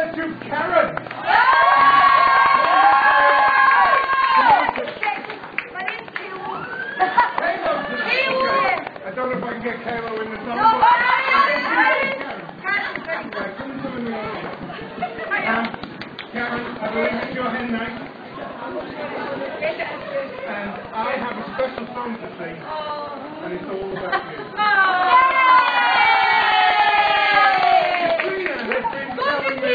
To Karen. My name's Kayla. Kayla to Kayla. I don't know if I can get Kayla in the. No, but- Karen. Right, come to me. Karen, I believe it's your hen night, and I have a special song to sing, and it's all about you. Oh. Katrina has been telling me.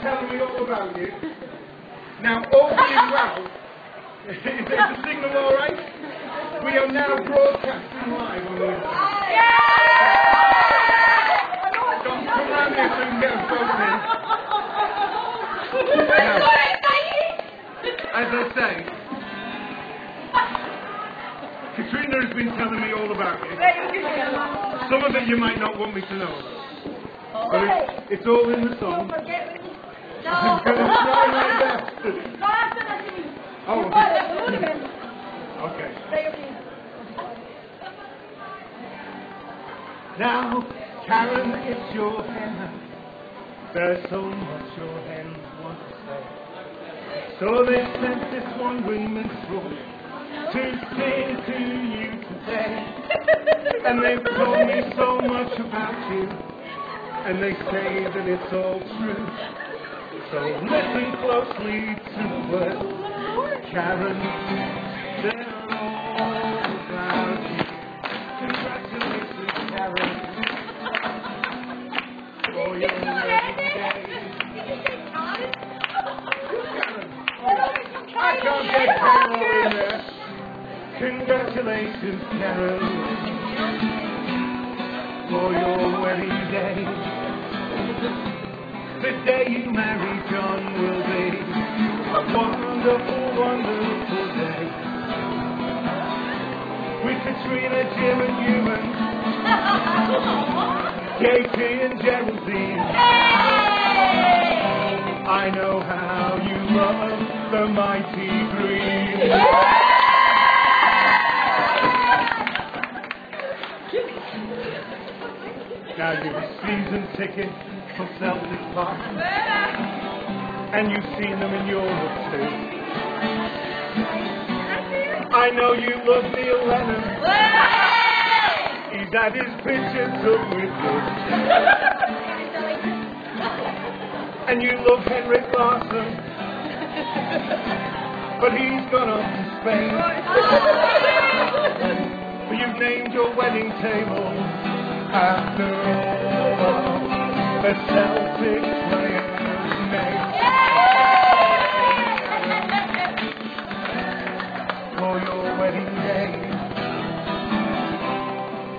Katrina has been telling me all about you. Now, all being well, is that the signal all right? We are now broadcasting live on the Don't come round here so we can get both in. As I say, Katrina has been telling me all about you. Some of it you might not want me to know. But it's, it's all in the song. Now, Karen, it's your hen. There's so much your hens want to say. So they sent this one wandering minstrel to sing to you today. And they've told me so much about you. And they say that it's all true. So listen closely to words, Karen. They're all about you. Congratulations, Karen. For your. I. Congratulations, Carol, for your wedding day. The day you marry John will be a wonderful, wonderful day. With Katrina, Jim, and Ewan, JP, and Geraldine. I know how you love the mighty green. Now you've a season ticket for Celtic Park, and you've seen them in Europe too. I know you love Neil Lennon. He's had his picture took with you. And you love Henrik Larsson, but he's gone off to Spain. But you've named your wedding table after all the Celtic players' names. For your wedding day,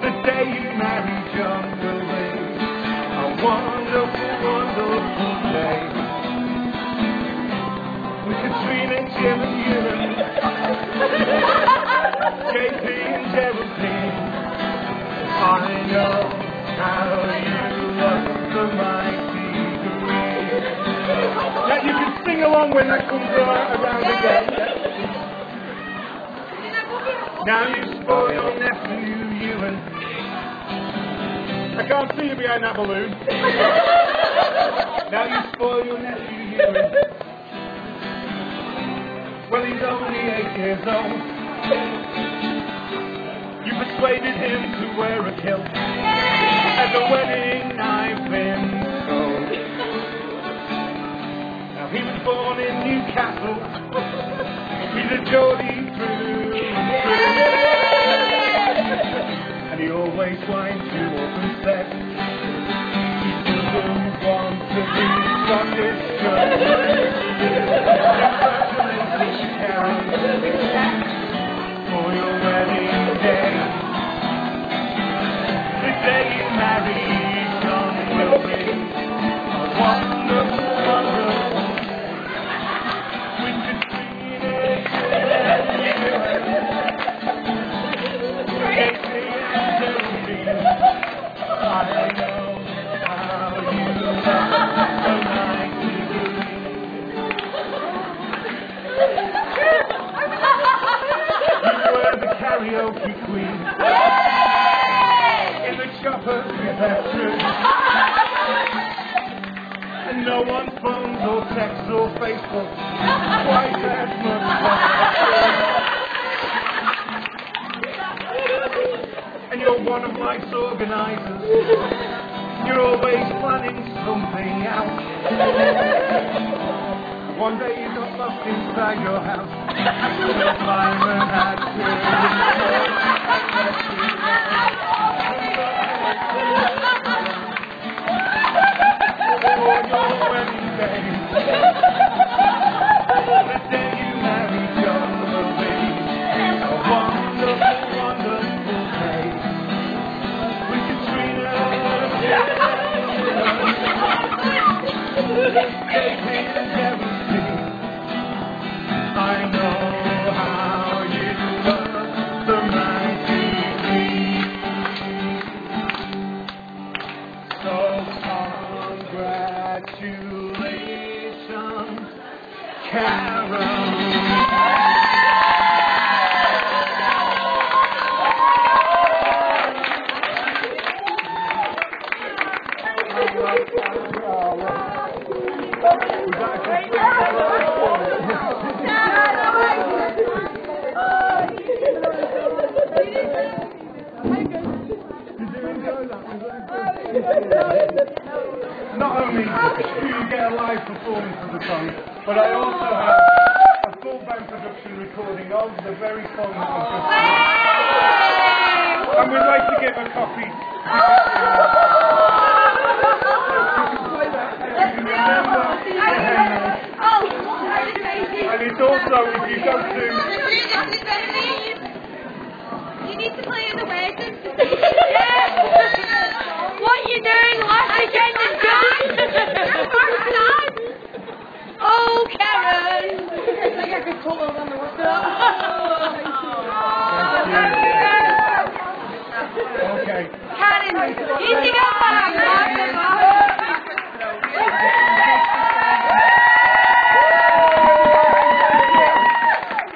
the day you marry John will be a along when that comes around again. Now you spoil your nephew, Ewan. I can't see you behind that balloon. now you spoil your nephew, Ewan. Well, he's only eight years old. You persuaded him to wear a kilt at the wedding I've been he was born in Newcastle. He's a Geordie No one's phones or texts or Facebook quite as much And you're one of life's organisers. You're always planning something out. One day you got locked inside your house. The fireman had congratulations, Karen. Not only do you get a live performance of the song, but I also have a full band production recording of the very song that was just And we'd like to give a copy. And it's also, if you go to コーなんでって